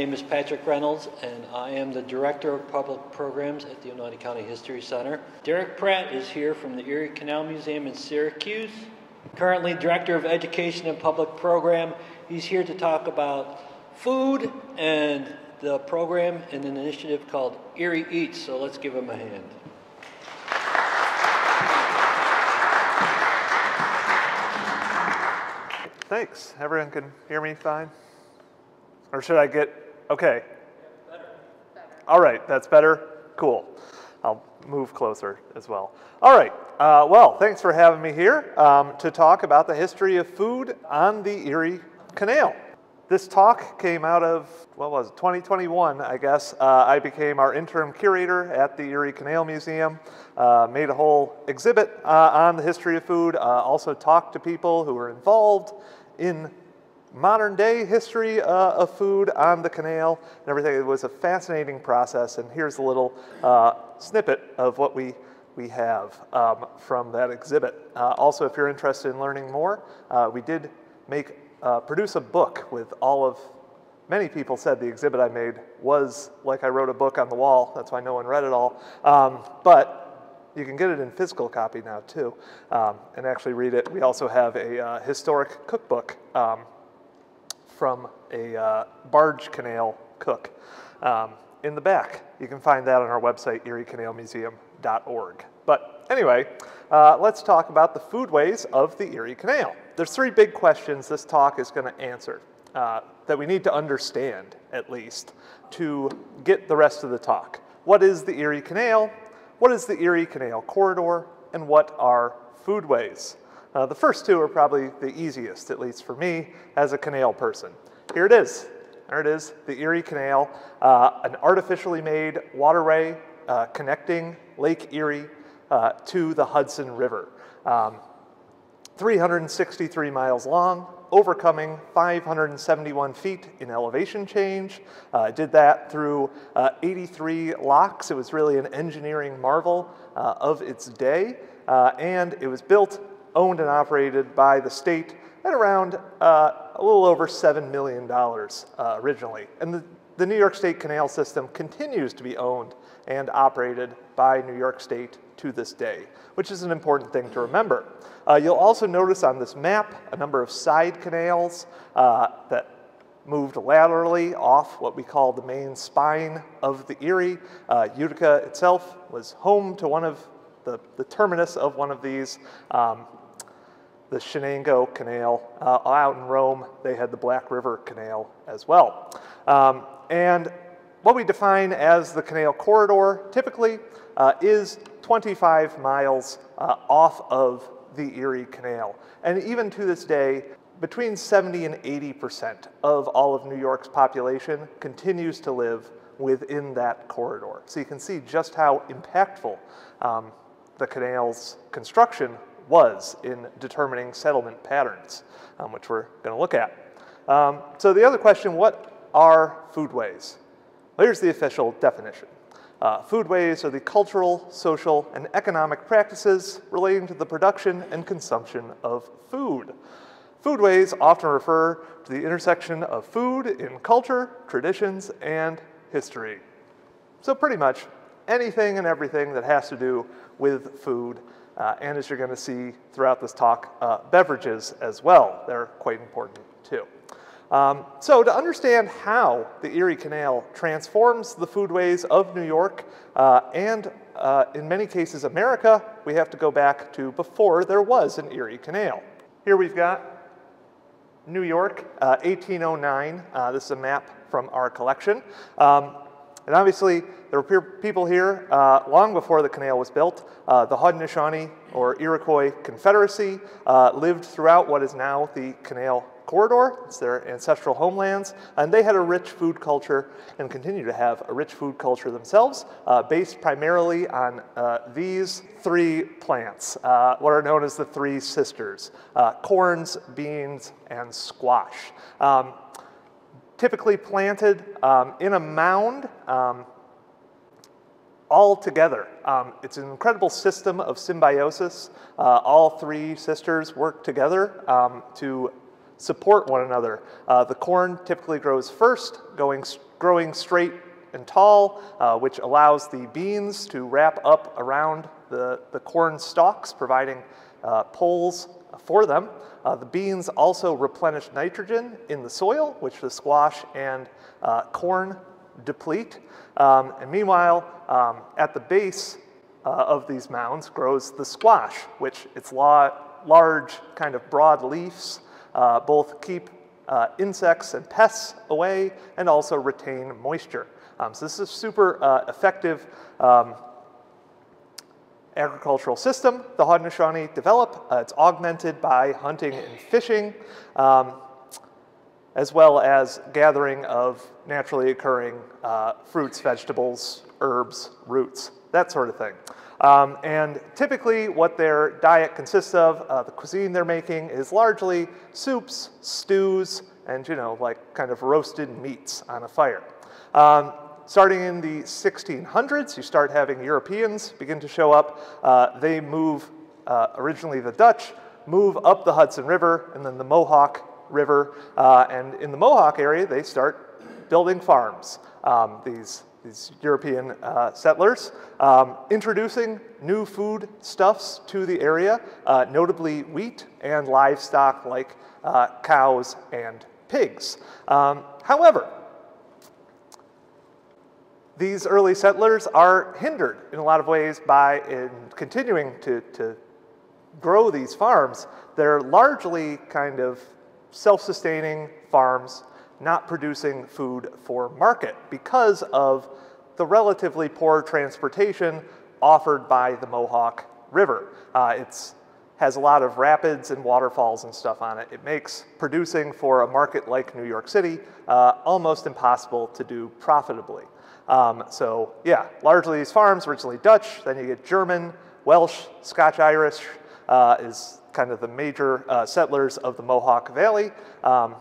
Name is Patrick Reynolds, and I am the Director of Public Programs at the Oneida County History Center. Derrick Pratt is here from the Erie Canal Museum in Syracuse. Currently Director of Education and Public Program. He's here to talk about food and the program and an initiative called Erie Eats, so let's give him a hand. Thanks. Everyone can hear me fine? Or should I get, okay. Better. All right, that's better? Cool. I'll move closer as well. All right, uh, well, thanks for having me here um, to talk about the history of food on the Erie Canal. This talk came out of, what was it, 2021, I guess. Uh, I became our interim curator at the Erie Canal Museum, uh, made a whole exhibit uh, on the history of food, uh, also talked to people who were involved in modern day history uh, of food on the canal and everything. It was a fascinating process, and here's a little uh, snippet of what we, we have um, from that exhibit. Uh, also, if you're interested in learning more, uh, we did make uh, produce a book with all of many people said the exhibit I made was like I wrote a book on the wall. That's why no one read it all. Um, but you can get it in physical copy now too, um, and actually read it. We also have a uh, historic cookbook um, from a uh, barge canal cook um, in the back. You can find that on our website, eriecanalmuseum.org. But anyway, uh, let's talk about the foodways of the Erie Canal. There's three big questions this talk is going to answer uh, that we need to understand, at least, to get the rest of the talk. What is the Erie Canal? What is the Erie Canal Corridor, and what are foodways? Uh, the first two are probably the easiest, at least for me as a canal person. Here it is. There it is, the Erie Canal, uh, an artificially made waterway uh, connecting Lake Erie uh, to the Hudson River. Um, 363 miles long, overcoming 571 feet in elevation change. Uh, did that through uh, 83 locks. It was really an engineering marvel uh, of its day. Uh, and it was built, owned, and operated by the state at around uh, a little over $7 million uh, originally. And the, the New York State Canal System continues to be owned and operated by New York State to this day, which is an important thing to remember. Uh, you'll also notice on this map a number of side canals uh, that moved laterally off what we call the main spine of the Erie. Uh, Utica itself was home to one of the, the terminus of one of these. Um, the Chenango Canal. Uh, out in Rome, they had the Black River Canal as well. Um, and what we define as the canal corridor typically uh, is 25 miles uh, off of the Erie Canal. And even to this day, between 70 and 80% of all of New York's population continues to live within that corridor. So you can see just how impactful um, the canal's construction was in determining settlement patterns, um, which we're going to look at. Um, so the other question, what are foodways? Well, here's the official definition. Uh, foodways are the cultural, social, and economic practices relating to the production and consumption of food. Foodways often refer to the intersection of food in culture, traditions, and history. So pretty much anything and everything that has to do with food, uh, and as you're going to see throughout this talk, uh, beverages as well. They're quite important too. Um, so to understand how the Erie Canal transforms the foodways of New York uh, and uh, in many cases America, we have to go back to before there was an Erie Canal. Here we've got New York, uh, 1809. Uh, this is a map from our collection. Um, and obviously, there were people here uh, long before the canal was built. Uh, the Haudenosaunee, or Iroquois Confederacy, uh, lived throughout what is now the canal corridor. It's their ancestral homelands. And they had a rich food culture and continue to have a rich food culture themselves, uh, based primarily on uh, these three plants, uh, what are known as the three sisters, corns, beans, and squash. Um, typically planted um, in a mound um, all together. Um, it's an incredible system of symbiosis. Uh, all three sisters work together um, to support one another. Uh, the corn typically grows first, going, growing straight and tall, uh, which allows the beans to wrap up around the, the corn stalks, providing uh, poles for them. Uh, the beans also replenish nitrogen in the soil, which the squash and uh, corn deplete. Um, and meanwhile, um, at the base uh, of these mounds grows the squash, which its large kind of broad leaves uh, both keep uh, insects and pests away and also retain moisture. Um, so this is super effective um, agricultural system the Haudenosaunee develop. Uh, it's augmented by hunting and fishing, um, as well as gathering of naturally occurring uh, fruits, vegetables, herbs, roots, that sort of thing. Um, and typically what their diet consists of, uh, the cuisine they're making is largely soups, stews, and you know, like kind of roasted meats on a fire. Um, starting in the 1600s, you start having Europeans begin to show up. Uh, they move, uh, originally the Dutch, move up the Hudson River and then the Mohawk River. Uh, and in the Mohawk area, they start building farms. Um, these these European uh, settlers, um, introducing new food stuffs to the area, uh, notably wheat and livestock like uh, cows and pigs. Um, however, these early settlers are hindered in a lot of ways by in continuing to, to grow these farms. They're largely kind of self-sustaining farms not producing food for market because of the relatively poor transportation offered by the Mohawk River. Uh, it has a lot of rapids and waterfalls and stuff on it. It makes producing for a market like New York City uh, almost impossible to do profitably. Um, so yeah, largely these farms, originally Dutch, then you get German, Welsh, Scotch-Irish uh, is kind of the major uh, settlers of the Mohawk Valley. Um,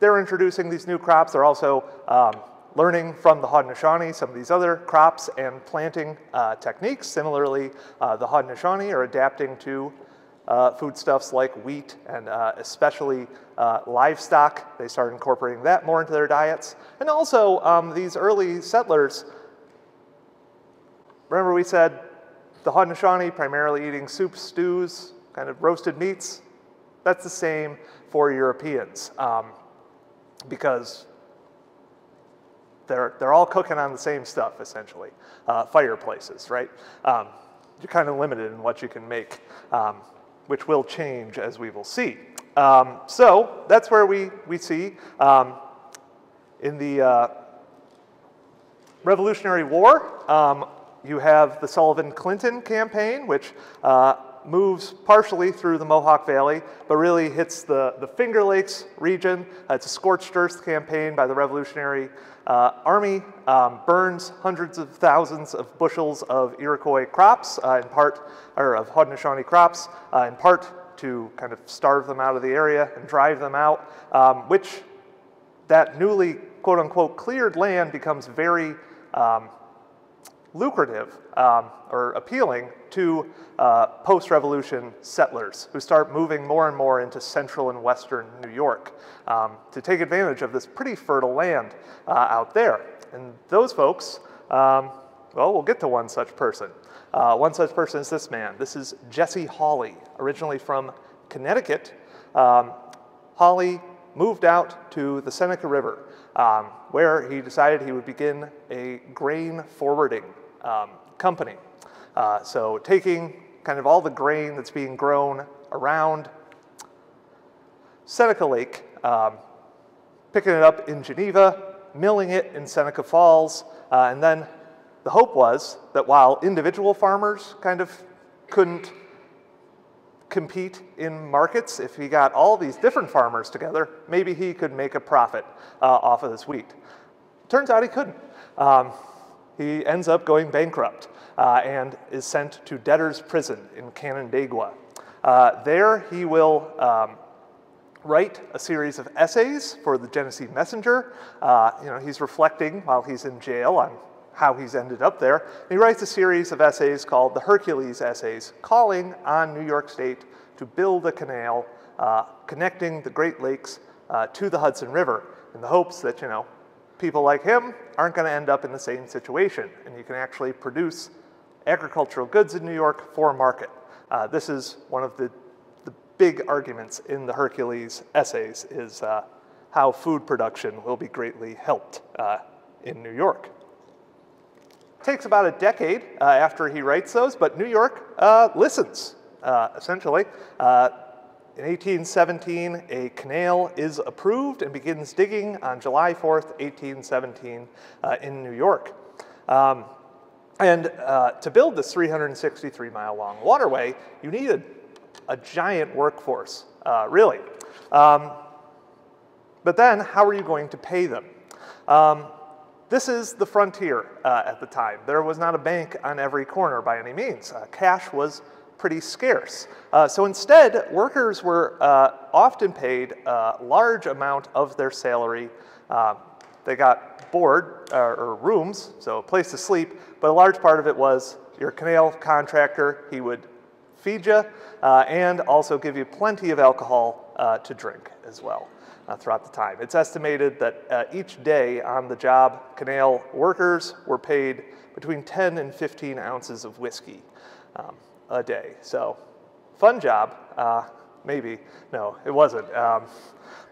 they're introducing these new crops. They're also um, learning from the Haudenosaunee some of these other crops and planting uh, techniques. Similarly, uh, the Haudenosaunee are adapting to uh, foodstuffs like wheat and uh, especially uh, livestock. They started incorporating that more into their diets. And also, um, these early settlers, remember we said the Haudenosaunee primarily eating soups, stews, kind of roasted meats? That's the same for Europeans. Um, because they're, they're all cooking on the same stuff, essentially. Uh, fireplaces, right? Um, you're kind of limited in what you can make, um, which will change as we will see. Um, so that's where we, we see um, in the uh, Revolutionary War, um, you have the Sullivan-Clinton campaign, which uh, moves partially through the Mohawk Valley, but really hits the, the Finger Lakes region. Uh, it's a scorched earth campaign by the Revolutionary uh, Army, um, burns hundreds of thousands of bushels of Iroquois crops, uh, in part, or of Haudenosaunee crops, uh, in part to kind of starve them out of the area and drive them out, um, which that newly quote unquote cleared land becomes very um, lucrative um, or appealing to uh, post-revolution settlers who start moving more and more into central and western New York um, to take advantage of this pretty fertile land uh, out there. And those folks, um, well, we'll get to one such person. Uh, one such person is this man. This is Jesse Hawley, originally from Connecticut. Um, Hawley moved out to the Seneca River, um, where he decided he would begin a grain forwarding um, company. Uh, so taking kind of all the grain that's being grown around Seneca Lake, um, picking it up in Geneva, milling it in Seneca Falls, uh, and then the hope was that while individual farmers kind of couldn't compete in markets, if he got all these different farmers together, maybe he could make a profit uh, off of this wheat. Turns out he couldn't. Um, he ends up going bankrupt uh, and is sent to debtor's prison in Canandaigua. Uh, there he will um, write a series of essays for the Genesee Messenger. Uh, you know, he's reflecting while he's in jail on how he's ended up there. He writes a series of essays called the Hercules Essays, calling on New York State to build a canal uh, connecting the Great Lakes uh, to the Hudson River in the hopes that, you know, people like him aren't going to end up in the same situation and you can actually produce agricultural goods in New York for market. Uh, this is one of the, the big arguments in the Hercules essays is uh, how food production will be greatly helped uh, in New York. It Takes about a decade uh, after he writes those, but New York uh, listens, uh, essentially. In 1817, a canal is approved and begins digging on July 4th, 1817, uh, in New York. Um, and uh, to build this 363 mile long waterway, you needed a giant workforce, uh, really. Um, but then, how are you going to pay them? Um, this is the frontier uh, at the time. There was not a bank on every corner by any means. Uh, cash was pretty scarce. Uh, so instead, workers were uh, often paid a large amount of their salary. Uh, they got board uh, or rooms, so a place to sleep, but a large part of it was your canal contractor, he would feed you uh, and also give you plenty of alcohol uh, to drink as well. throughout the time. It's estimated that each day on the job, canal workers were paid between 10 and 15 ounces of whiskey. Um, a day. So fun job, uh, maybe. No, it wasn't. Um,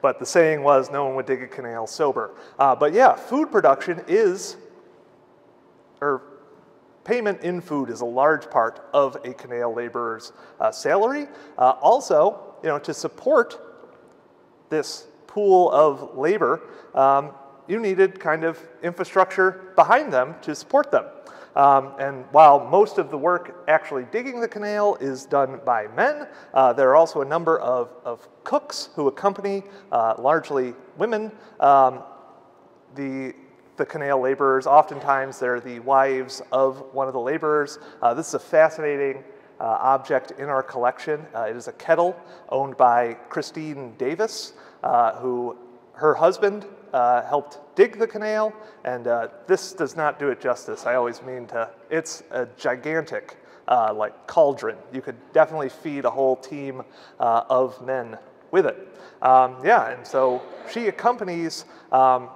but the saying was no one would dig a canal sober. Uh, but yeah, food production is, or payment in food is a large part of a canal laborer's uh, salary. Uh, also, you know, to support this pool of labor, um, you needed kind of infrastructure behind them to support them. Um, and while most of the work actually digging the canal is done by men, uh, there are also a number of, of cooks who accompany, uh, largely women, um, the, the canal laborers. Oftentimes they're the wives of one of the laborers. Uh, this is a fascinating uh, object in our collection. Uh, it is a kettle owned by Christine Davis, uh, who her husband uh, helped dig the canal, and uh, this does not do it justice. I always mean to, it's a gigantic uh, like cauldron. You could definitely feed a whole team uh, of men with it. Um, yeah, and so she accompanies um,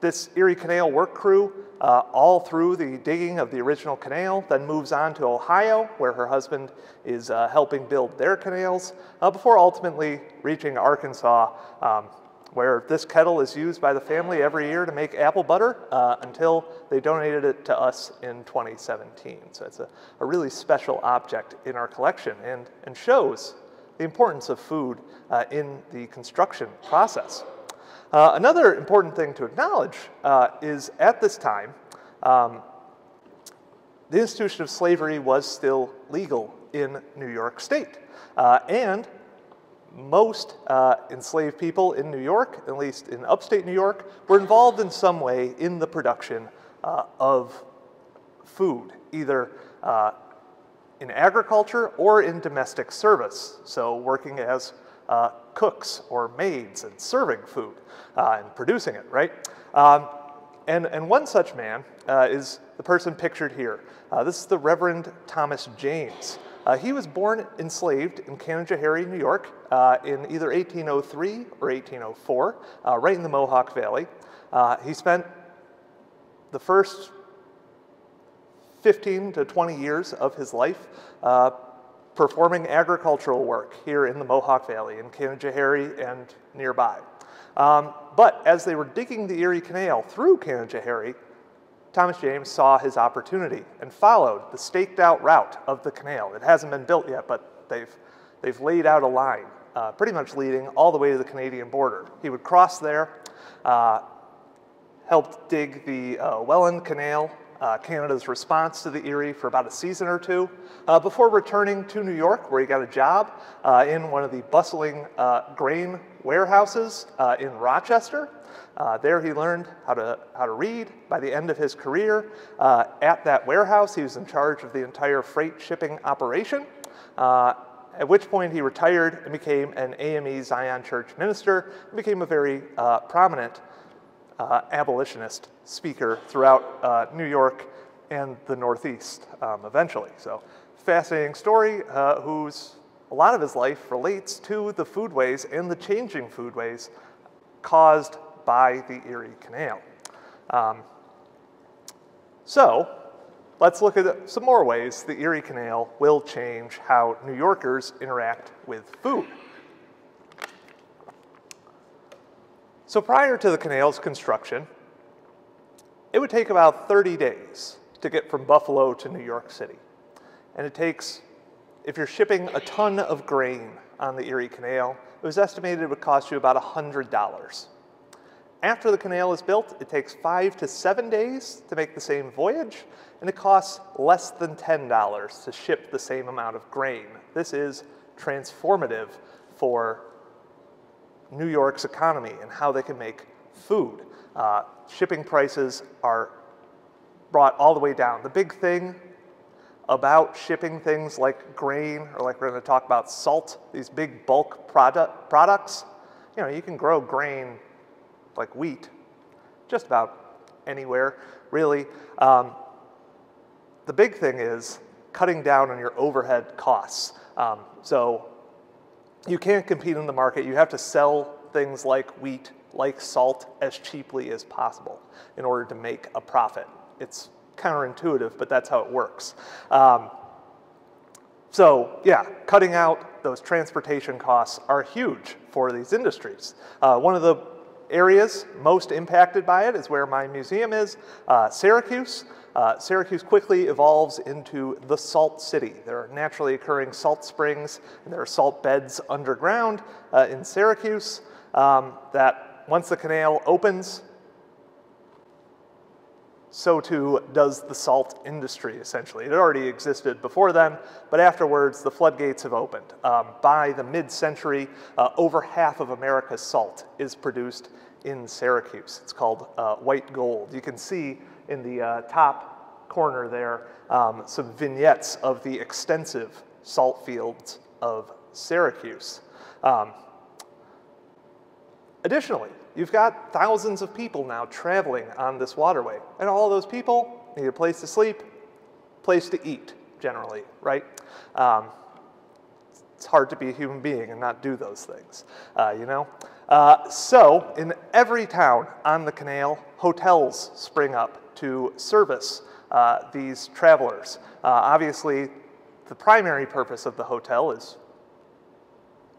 this Erie Canal work crew uh, all through the digging of the original canal, then moves on to Ohio, where her husband is uh, helping build their canals, uh, before ultimately reaching Arkansas, um, where this kettle is used by the family every year to make apple butter uh, until they donated it to us in 2017. So it's a, a really special object in our collection and, and shows the importance of food uh, in the construction process. Uh, another important thing to acknowledge uh, is at this time, um, the institution of slavery was still legal in New York State. Uh, and most uh, enslaved people in New York, at least in upstate New York, were involved in some way in the production uh, of food, either uh, in agriculture or in domestic service, so working as uh, cooks or maids and serving food uh, and producing it, right? Um, and, and one such man uh, is the person pictured here. this is the Reverend Thomas James. Uh, he was born enslaved in Canajoharie, New York, uh, in either 1803 or 1804, uh, right in the Mohawk Valley. Uh, he spent the first 15 to 20 years of his life uh, performing agricultural work here in the Mohawk Valley, in Canajoharie and nearby. Um, but as they were digging the Erie Canal through Canajoharie, Thomas James saw his opportunity and followed the staked out route of the canal. It hasn't been built yet, but they've, they've laid out a line, uh, pretty much leading all the way to the Canadian border. He would cross there, uh, helped dig the uh, Welland Canal, uh, Canada's response to the Erie for about a season or two, uh, before returning to New York, where he got a job uh, in one of the bustling grain warehouses in Rochester. Uh, there he learned how to, how to read. By the end of his career uh, at that warehouse, he was in charge of the entire freight shipping operation, uh, at which point he retired and became an AME Zion Church minister and became a very uh, prominent uh, abolitionist speaker throughout uh, New York and the Northeast um, eventually. So fascinating story whose a lot of his life relates to the foodways and the changing foodways caused by the Erie Canal. Um, so let's look at some more ways the Erie Canal will change how New Yorkers interact with food. So prior to the canal's construction, it would take about 30 days to get from Buffalo to New York City. And it takes, if you're shipping a ton of grain on the Erie Canal, it was estimated it would cost you about $100. After the canal is built, it takes five to seven days to make the same voyage, and it costs less than $10 to ship the same amount of grain. This is transformative for New York's economy and how they can make food. Uh, shipping prices are brought all the way down. The big thing about shipping things like grain, or like we're going to talk about salt, these big bulk product, products, you know, you can grow grain like wheat just about anywhere, really. Um, the big thing is cutting down on your overhead costs. Um, so you can't compete in the market. You have to sell things like wheat, like salt, as cheaply as possible in order to make a profit. It's counterintuitive, but that's how it works. Um, so yeah, cutting out those transportation costs are huge for these industries. Uh, one of the areas most impacted by it is where my museum is, uh, Syracuse. Uh, Syracuse quickly evolves into the salt city. There are naturally occurring salt springs and there are salt beds underground uh, in Syracuse um, that once the canal opens, so too does the salt industry, essentially. It already existed before then, but afterwards the floodgates have opened. Um, by the mid-century, uh, over half of America's salt is produced in Syracuse. It's called uh, white gold. You can see in the uh, top corner there um, some vignettes of the extensive salt fields of Syracuse. Um, additionally, you've got thousands of people now traveling on this waterway. And all those people need a place to sleep, place to eat, generally, right? Um, it's hard to be a human being and not do those things, uh, you know? Uh, so, in every town on the canal, hotels spring up to service uh, these travelers. Uh, obviously, the primary purpose of the hotel is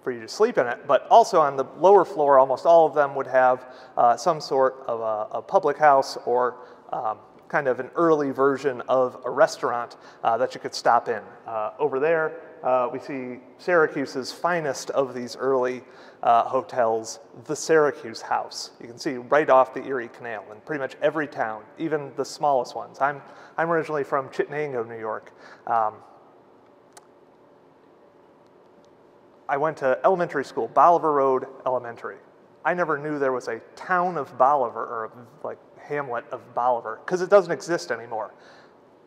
for you to sleep in it, but also on the lower floor, almost all of them would have uh, some sort of a, a public house or um, kind of an early version of a restaurant uh, that you could stop in. Uh, over there, uh, we see Syracuse's finest of these early uh, hotels, the Syracuse House. You can see right off the Erie Canal in pretty much every town, even the smallest ones. I'm, I'm originally from Chittenango, New York. Um, I went to elementary school, Bolivar Road Elementary. I never knew there was a town of Bolivar or like hamlet of Bolivar because it doesn't exist anymore.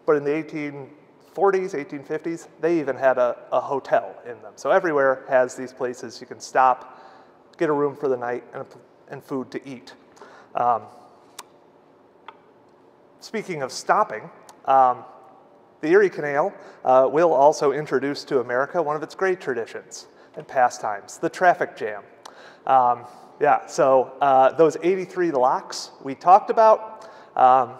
But in the 1840s, 1850s, they even had a, a hotel in them. So everywhere has these places you can stop, get a room for the night, and, and food to eat. Um, speaking of stopping, um, the Erie Canal uh, will also introduce to America one of its great traditions and pastimes, the traffic jam. Um, yeah, so uh, those 83 locks we talked about, um,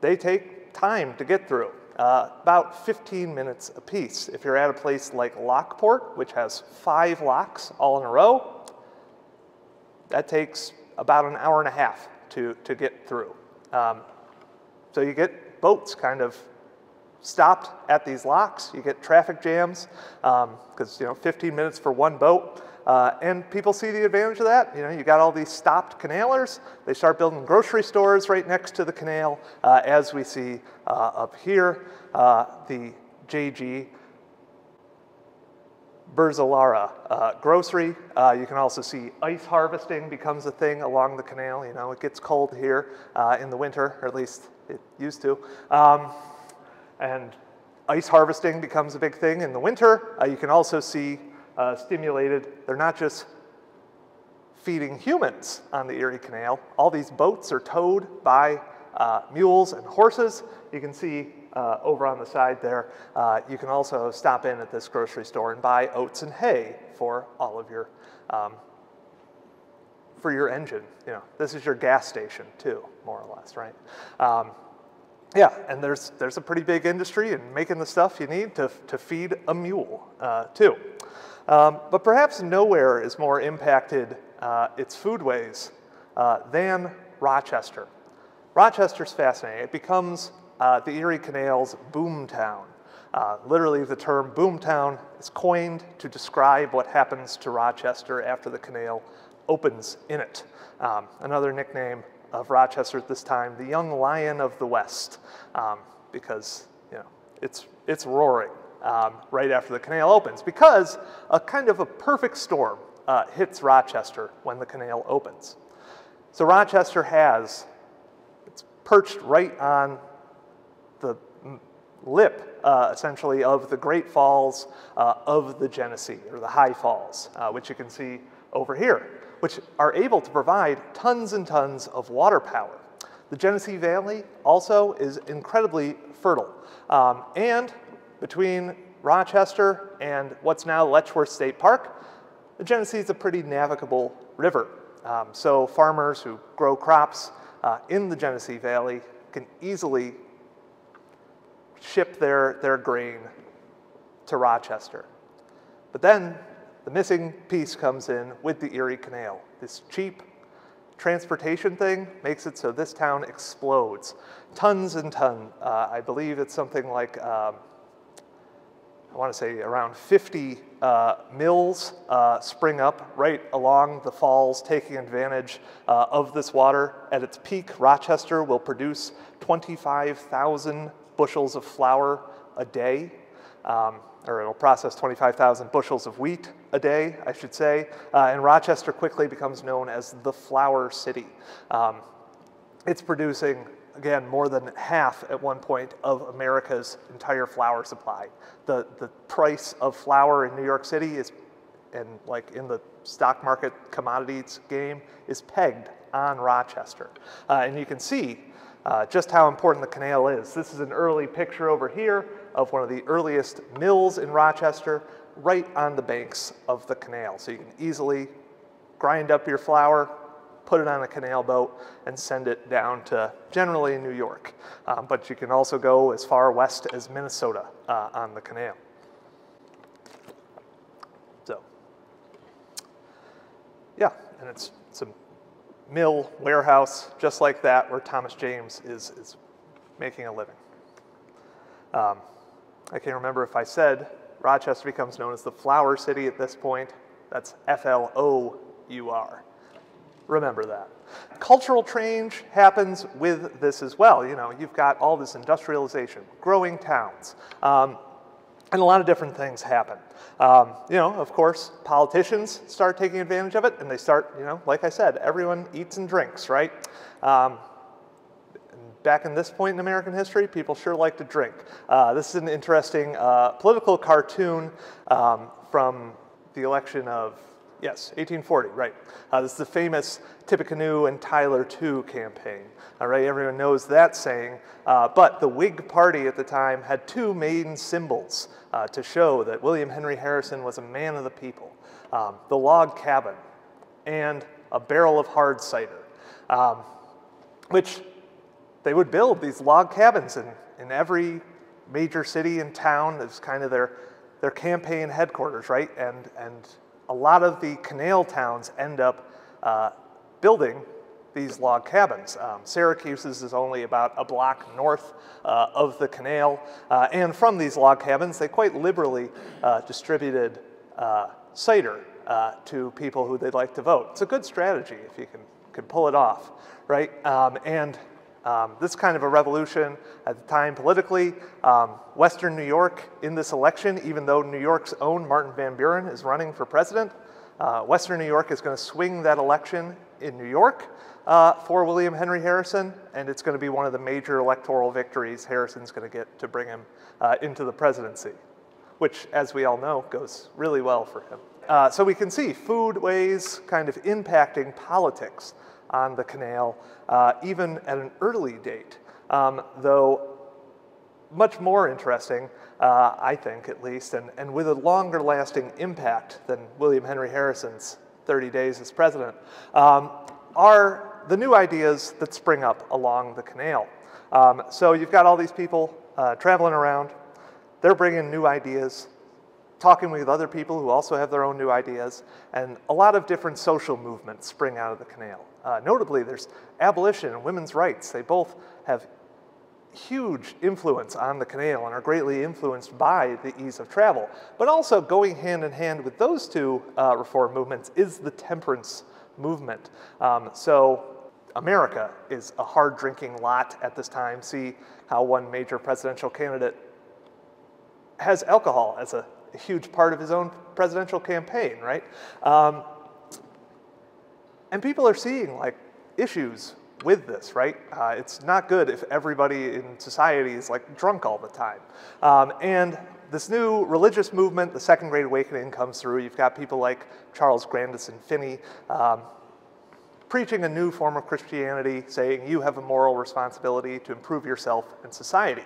they take time to get through. Uh, about 15 minutes apiece. If you're at a place like Lockport, which has five locks all in a row, that takes about an hour and a half to, to get through. Um, so you get boats kind of stopped at these locks. You get traffic jams because um, you know 15 minutes for one boat. Uh, and people see the advantage of that. You know, you got all these stopped canalers. They start building grocery stores right next to the canal, uh, as we see uh, up here. Uh, the JG Berzalara uh, grocery. Uh, you can also see ice harvesting becomes a thing along the canal. You know, it gets cold here in the winter, or at least it used to. Um, and ice harvesting becomes a big thing in the winter. Uh, you can also see uh, stimulated, they're not just feeding humans on the Erie Canal. All these boats are towed by uh, mules and horses. You can see uh, over on the side there. Uh, you can also stop in at this grocery store and buy oats and hay for all of your um, for your engine. You know, this is your gas station too, more or less, right? Um, yeah, and there's there's a pretty big industry in making the stuff you need to to feed a mule uh, too. Um, but perhaps nowhere is more impacted uh, its foodways uh, than Rochester. Rochester's fascinating. It becomes uh, the Erie Canal's boomtown. Uh, literally, the term boomtown is coined to describe what happens to Rochester after the canal opens in it. Um, another nickname of Rochester at this time, the young lion of the West, um, because you know it's it's roaring um, right after the canal opens. Because a kind of a perfect storm uh, hits Rochester when the canal opens. So Rochester has it's perched right on the lip, uh, essentially, of the Great Falls uh, of the Genesee, or the High Falls, uh, which you can see over here, which are able to provide tons and tons of water power. The Genesee Valley also is incredibly fertile. Um, and between Rochester and what's now Letchworth State Park, the Genesee is a pretty navigable river. Um, so farmers who grow crops uh, in the Genesee Valley can easily ship their, their grain to Rochester. But then the missing piece comes in with the Erie Canal. This cheap transportation thing makes it so this town explodes. Tons and tons. Uh, I believe it's something like, um, I want to say around 50 uh, mills uh, spring up right along the falls, taking advantage uh, of this water. At its peak, Rochester will produce 25,000 bushels of flour a day, um, or it'll process 25,000 bushels of wheat a day, I should say. Uh, and Rochester quickly becomes known as the flour city. Um, it's producing, again, more than half at one point of America's entire flour supply. The, the price of flour in New York City is, and like in the stock market commodities game, is pegged on Rochester. Uh, and you can see uh, just how important the canal is. This is an early picture over here of one of the earliest mills in Rochester, right on the banks of the canal. So you can easily grind up your flour, put it on a canal boat, and send it down to generally New York. Um, but you can also go as far west as Minnesota uh, on the canal. So, yeah, and it's, it's a mill, warehouse, just like that, where Thomas James is, is making a living. Um, I can't remember if I said Rochester becomes known as the Flour City at this point. That's F L O U R. Remember that. Cultural change happens with this as well. You know, you've got all this industrialization, growing towns. Um, and a lot of different things happen. Um, you know, of course, politicians start taking advantage of it, and they start, you know, like I said, everyone eats and drinks, right? Um, back in this point in American history, people sure like to drink. Uh, this is an interesting uh, political cartoon um, from the election of Yes, 1840, right. Uh, this is the famous Tippecanoe and Tyler too campaign. All right, everyone knows that saying. Uh, but the Whig Party at the time had two main symbols uh, to show that William Henry Harrison was a man of the people um, the log cabin and a barrel of hard cider, um, which they would build these log cabins in, in every major city and town. It's kind of their, their campaign headquarters, right? And, and a lot of the canal towns end up uh, building these log cabins. Um, Syracuse is only about a block north uh, of the canal, uh, and from these log cabins, they quite liberally uh, distributed uh, cider uh, to people who they'd like to vote. It's a good strategy if you can, can pull it off, right? Um, and um, this kind of a revolution at the time politically. Um, Western New York in this election, even though New York's own Martin Van Buren is running for president, uh, Western New York is going to swing that election in New York uh, for William Henry Harrison, and it's going to be one of the major electoral victories Harrison's going to get to bring him uh, into the presidency, which, as we all know, goes really well for him. Uh, so we can see foodways kind of impacting politics on the canal, uh, even at an early date. Um, though much more interesting, uh, I think at least, and, and with a longer lasting impact than William Henry Harrison's 30 days as president, um, are the new ideas that spring up along the canal. Um, so you've got all these people uh, traveling around, they're bringing new ideas, talking with other people who also have their own new ideas, and a lot of different social movements spring out of the canal. Uh, notably, there's abolition and women's rights. They both have huge influence on the canal and are greatly influenced by the ease of travel. But also going hand in hand with those two uh, reform movements is the temperance movement. Um, so America is a hard drinking lot at this time. See how one major presidential candidate has alcohol as a, a huge part of his own presidential campaign, right? Um, and people are seeing like issues with this, right? Uh, it's not good if everybody in society is like drunk all the time. Um, and this new religious movement, the Second Great Awakening, comes through. You've got people like Charles Grandison Finney um, preaching a new form of Christianity, saying you have a moral responsibility to improve yourself and society.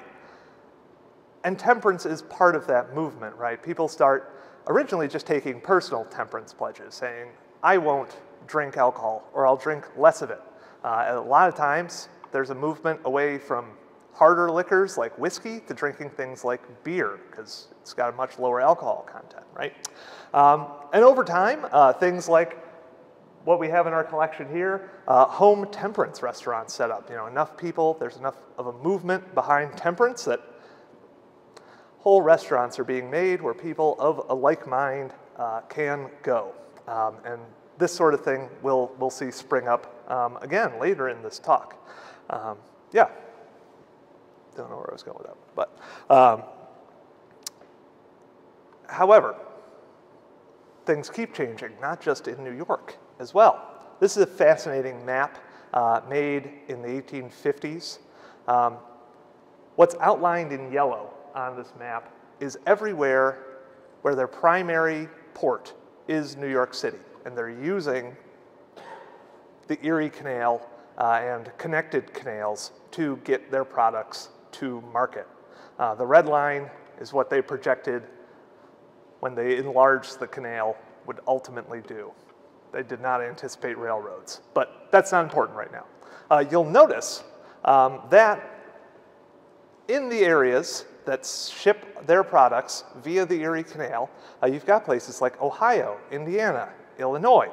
And temperance is part of that movement, right? People start originally just taking personal temperance pledges, saying, I won't drink alcohol, or I'll drink less of it. Uh, a lot of times, there's a movement away from harder liquors like whiskey to drinking things like beer because it's got a much lower alcohol content, right? Um, and over time, uh, things like what we have in our collection here, uh, home temperance restaurants set up. You know, enough people, there's enough of a movement behind temperance that whole restaurants are being made where people of a like mind uh, can go. Um, and this sort of thing we'll, we'll see spring up um, again later in this talk. Um, yeah, don't know where I was going with that, but um, however, things keep changing, not just in New York as well. This is a fascinating map uh, made in the 1850s. Um, what's outlined in yellow on this map is everywhere where their primary port is New York City and they're using the Erie Canal uh, and connected canals to get their products to market. Uh, the red line is what they projected when they enlarged the canal would ultimately do. They did not anticipate railroads, but that's not important right now. Uh, you'll notice um, that in the areas that ship their products via the Erie Canal, uh, you've got places like Ohio, Indiana, Illinois.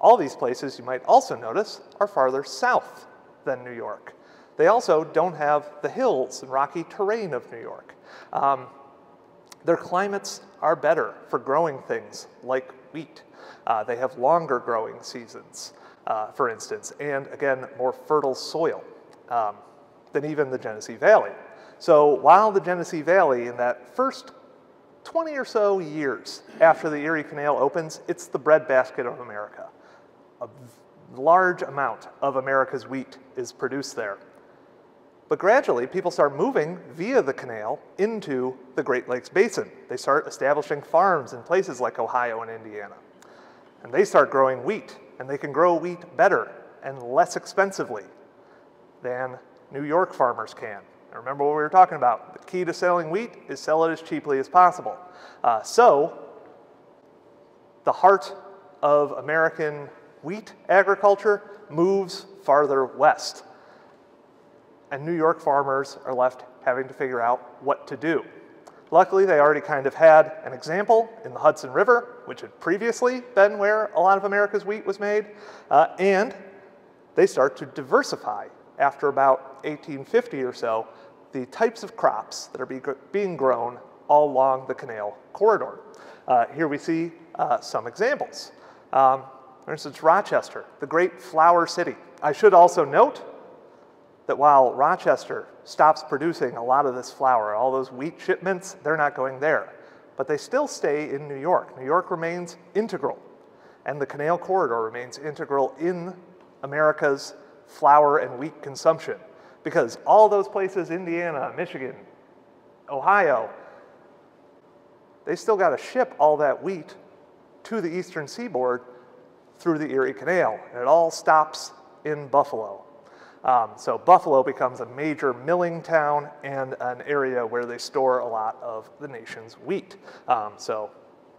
All these places, you might also notice, are farther south than New York. They also don't have the hills and rocky terrain of New York. Um, their climates are better for growing things like wheat. Uh, they have longer growing seasons, uh, for instance, and again, more fertile soil um, than even the Genesee Valley. So while the Genesee Valley in that first 20 or so years after the Erie Canal opens, it's the breadbasket of America. A large amount of America's wheat is produced there. But gradually, people start moving via the canal into the Great Lakes Basin. They start establishing farms in places like Ohio and Indiana. And they start growing wheat, and they can grow wheat better and less expensively than New York farmers can. Remember what we were talking about. The key to selling wheat is sell it as cheaply as possible. Uh, so, the heart of American wheat agriculture moves farther west. And New York farmers are left having to figure out what to do. Luckily, they already kind of had an example in the Hudson River, which had previously been where a lot of America's wheat was made, uh, and they start to diversify after about 1850 or so the types of crops that are be, being grown all along the canal corridor. Uh, here we see uh, some examples. Um, for instance, Rochester, the great flower city. I should also note that while Rochester stops producing a lot of this flour, all those wheat shipments, they're not going there. But they still stay in New York. New York remains integral, and the canal corridor remains integral in America's flour and wheat consumption because all those places, Indiana, Michigan, Ohio, they still got to ship all that wheat to the eastern seaboard through the Erie Canal, and it all stops in Buffalo. Um, so Buffalo becomes a major milling town and an area where they store a lot of the nation's wheat. Um, so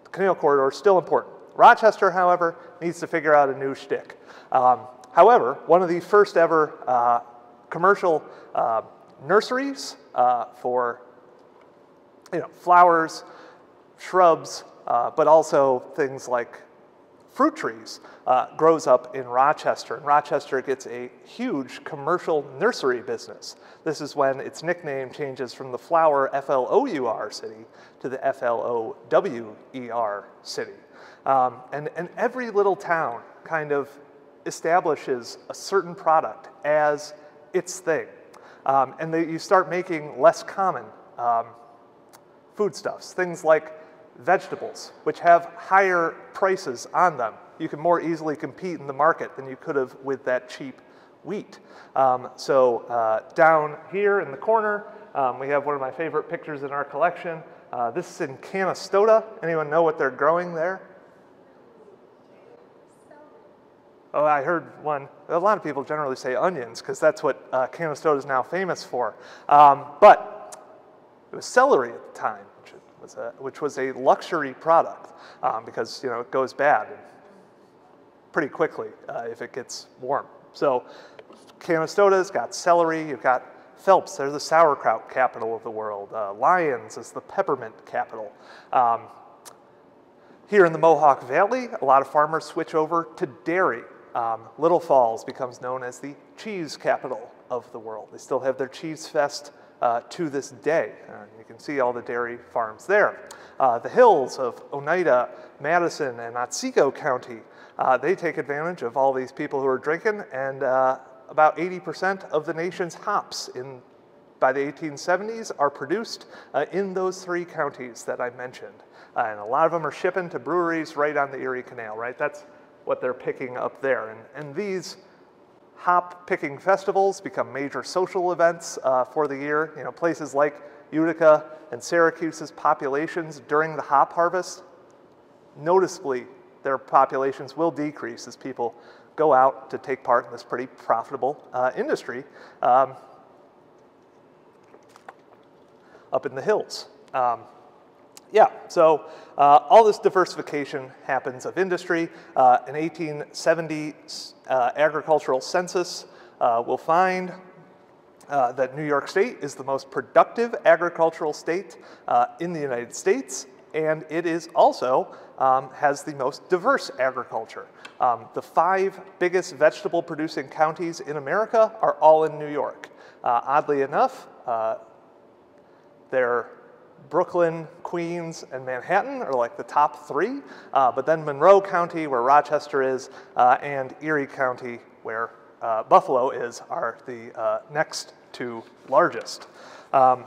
the Canal Corridor is still important. Rochester, however, needs to figure out a new shtick. Um, however, one of the first ever uh, commercial uh, nurseries uh, for you know, flowers, shrubs, uh, but also things like fruit trees uh, grows up in Rochester. And Rochester gets a huge commercial nursery business. This is when its nickname changes from the flower F-L-O-U-R city to the F-L-O-W-E-R city. Um, and, and every little town kind of establishes a certain product as its thing. Um, and you start making less common um, foodstuffs, things like vegetables, which have higher prices on them. You can more easily compete in the market than you could have with that cheap wheat. Um, so uh, down here in the corner, um, we have one of my favorite pictures in our collection. Uh, this is in Canastota. Anyone know what they're growing there? Oh, I heard one. A lot of people generally say onions because that's what uh, Canastota is now famous for. Um, but it was celery at the time, which was a, which was a luxury product um, because you know it goes bad pretty quickly uh, if it gets warm. So Canastota's got celery. You've got Phelps. They're the sauerkraut capital of the world. Uh, Lyons is the peppermint capital. Um, here in the Mohawk Valley, a lot of farmers switch over to dairy. Um, Little Falls becomes known as the cheese capital of the world. They still have their cheese fest uh, to this day. Uh, you can see all the dairy farms there. Uh, the hills of Oneida, Madison, and Otsego County, uh, they take advantage of all these people who are drinking, and uh, about 80% of the nation's hops in by the 1870s are produced uh, in those three counties that I mentioned. and a lot of them are shipping to breweries right on the Erie Canal, right? That's what they're picking up there. And, and these hop picking festivals become major social events uh, for the year. You know, places like Utica and Syracuse's populations during the hop harvest, noticeably their populations will decrease as people go out to take part in this pretty profitable uh, industry um, up in the hills. Um, yeah, so uh, all this diversification happens of industry. Uh, an 1870 uh, agricultural census uh, will find uh, that New York State is the most productive agricultural state uh, in the United States, and it is also um, has the most diverse agriculture. Um, the five biggest vegetable producing counties in America are all in New York. oddly enough, they're Brooklyn, Queens, and Manhattan are like the top three, uh, but then Monroe County, where Rochester is, uh, and Erie County, where uh, Buffalo is, are the uh, next two largest. Um,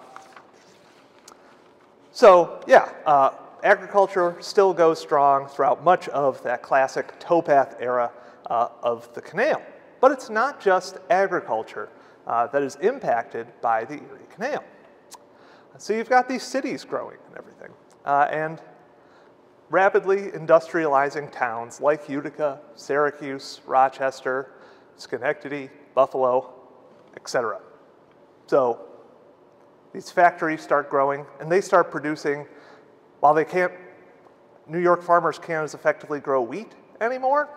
so yeah, uh, agriculture still goes strong throughout much of that classic towpath era uh, of the canal. But it's not just agriculture that is impacted by the Erie Canal. So you've got these cities growing and everything, uh, and rapidly industrializing towns like Utica, Syracuse, Rochester, Schenectady, Buffalo, etc. So these factories start growing and they start producing, while they can't, New York farmers can't as effectively grow wheat anymore,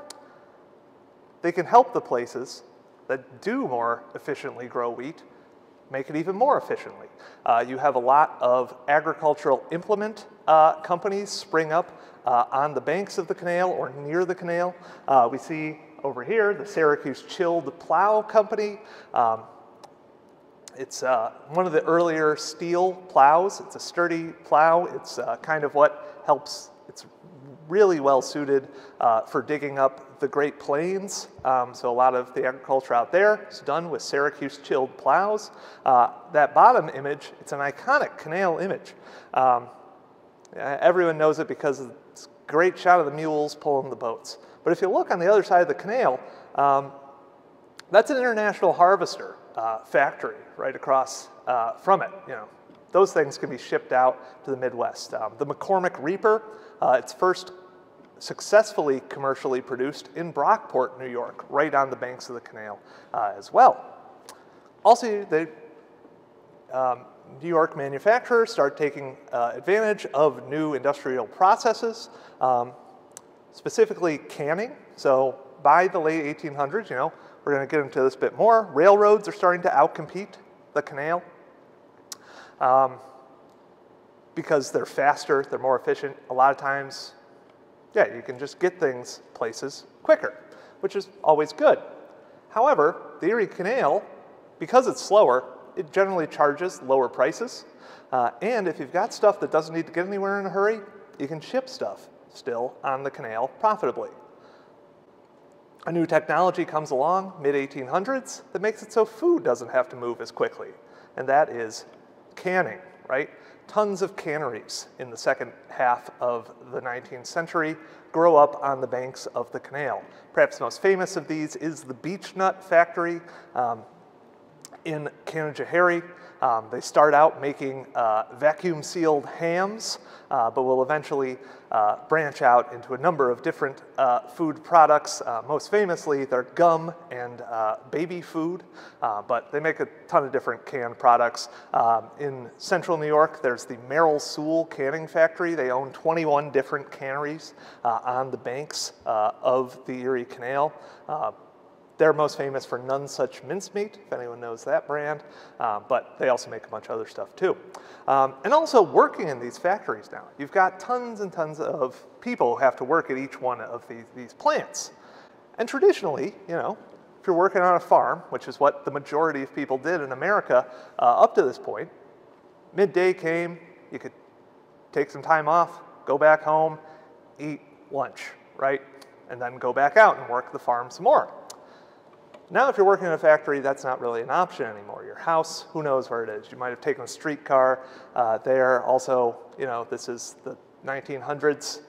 they can help the places that do more efficiently grow wheat make it even more efficiently. Uh, you have a lot of agricultural implement uh, companies spring up uh, on the banks of the canal or near the canal. Uh, we see over here the Syracuse Chilled Plow Company. Um, it's uh, one of the earlier steel plows. It's a sturdy plow. It's uh, kind of what helps, it's really well suited for digging up the Great Plains. Um, so a lot of the agriculture out there is done with Syracuse chilled plows. Uh, that bottom image, it's an iconic canal image. Um, everyone knows it because it's a great shot of the mules pulling the boats. But if you look on the other side of the canal, um, that's an international harvester uh, factory right across uh, from it. You know, those things can be shipped out to the Midwest. Um, the McCormick Reaper, uh, its first successfully commercially produced in Brockport, New York, right on the banks of the canal uh, as well. Also, the um, New York manufacturers start taking uh, advantage of new industrial processes, um, specifically canning. So by the late 1800s, you know, we're going to get into this bit more. Railroads are starting to outcompete the canal um, because they're faster, they're more efficient. A lot of times, yeah, you can just get things places quicker, which is always good. However, the Erie Canal, because it's slower, it generally charges lower prices. Uh, and if you've got stuff that doesn't need to get anywhere in a hurry, you can ship stuff still on the canal profitably. A new technology comes along, mid-1800s, that makes it so food doesn't have to move as quickly, and that is canning, right? Tons of canneries in the second half of the 19th century grow up on the banks of the canal. Perhaps the most famous of these is the Beech-Nut Factory. Um, in Canajoharie. Um, they start out making uh, vacuum sealed hams, uh, but will eventually uh, branch out into a number of different uh, food products. Uh, most famously, they're gum and uh, baby food, but they make a ton of different canned products. Um, in central New York, there's the Merrell-Soule Canning Factory. They own 21 different canneries on the banks of the Erie Canal. They're most famous for None Such Mincemeat, if anyone knows that brand, uh, but they also make a bunch of other stuff too. Um, and also working in these factories now. You've got tons and tons of people who have to work at each one of these, these plants. And traditionally, you know, if you're working on a farm, which is what the majority of people did in America uh, up to this point, midday came, you could take some time off, go back home, eat lunch, right? And then go back out and work the farm some more. Now, if you're working in a factory, that's not really an option anymore. Your house, who knows where it is? You might have taken a streetcar uh, there. Also, you know, this is the 1900s.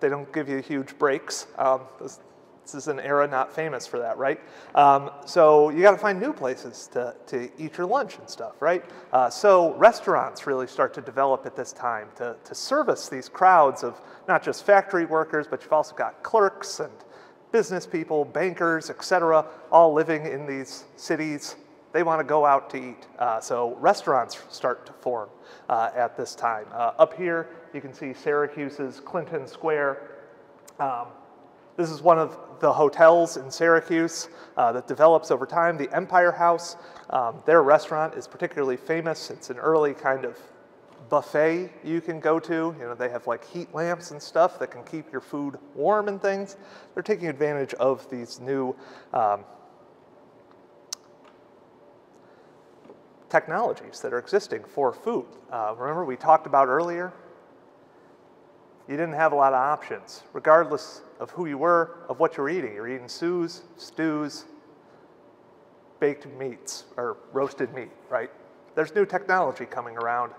They don't give you huge breaks. Um, this, this, is an era not famous for that, right? Um, so you got to find new places to, to eat your lunch and stuff, right? Uh, so restaurants really start to develop at this time to, to service these crowds of not just factory workers, but you've also got clerks and business people, bankers, etc., all living in these cities. They want to go out to eat. Uh, so restaurants start to form uh, at this time. Uh, up here, you can see Syracuse's Clinton Square. Um, this is one of the hotels in Syracuse uh, that develops over time, the Empire House. Um, their restaurant is particularly famous. It's an early kind of buffet you can go to. You know, they have like heat lamps and stuff that can keep your food warm and things. They're taking advantage of these new um, technologies that are existing for food. Uh, remember we talked about earlier, you didn't have a lot of options, regardless of who you were, of what you were eating. You're eating stews, stews, baked meats, or roasted meat, right? There's new technology coming around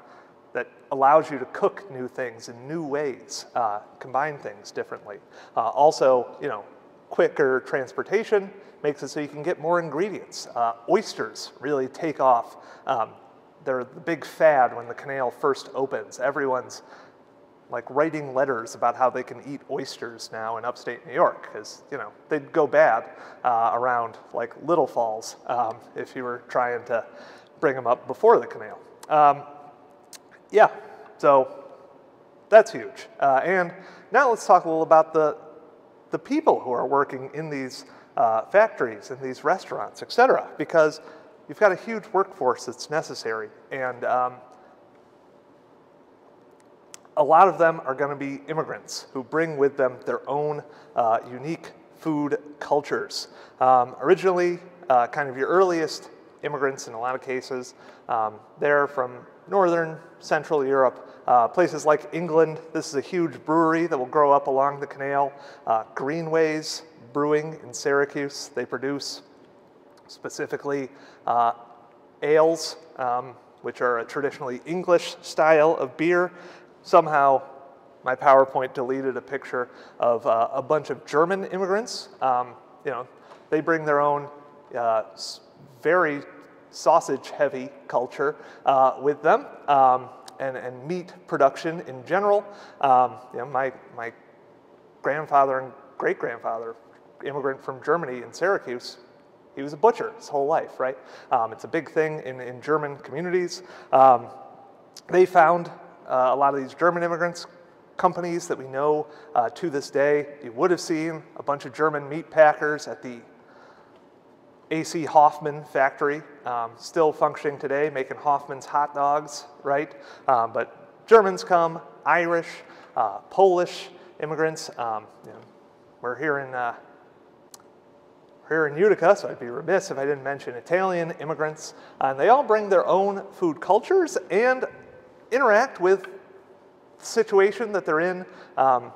that allows you to cook new things in new ways, uh, combine things differently. Uh, also, you know, quicker transportation makes it so you can get more ingredients. Uh, oysters really take off. Um, they're the big fad when the canal first opens. Everyone's like writing letters about how they can eat oysters now in upstate New York because you know they'd go bad uh, around like Little Falls um, if you were trying to bring them up before the canal. Um, yeah, so that's huge. Uh, and now let's talk a little about the, the people who are working in these uh, factories, in these restaurants, et cetera, because you've got a huge workforce that's necessary. And um, a lot of them are going to be immigrants who bring with them their own uh, unique food cultures. Um, originally, uh, kind of your earliest immigrants in a lot of cases, um, they're from northern, central Europe, uh, places like England. This is a huge brewery that will grow up along the canal. Uh, Greenways Brewing in Syracuse, they produce specifically uh, ales, um, which are a traditionally English style of beer. Somehow, my PowerPoint deleted a picture of uh, a bunch of German immigrants. Um, you know, they bring their own uh, very sausage heavy culture uh, with them um, and, and meat production in general. Um, you know, my, my grandfather and great grandfather, immigrant from Germany in Syracuse, he was a butcher his whole life, right? Um, it's a big thing in, in German communities. Um, they found uh, a lot of these German immigrants companies that we know uh, to this day. You would have seen a bunch of German meat packers at the AC Hofmann factory, um, still functioning today, making Hofmann's hot dogs, right? Um, but Germans come, Irish, uh, Polish immigrants. Um, you know, we're here in uh, here in Utica, so I'd be remiss if I didn't mention Italian immigrants. And they all bring their own food cultures and interact with the situation that they're in, um,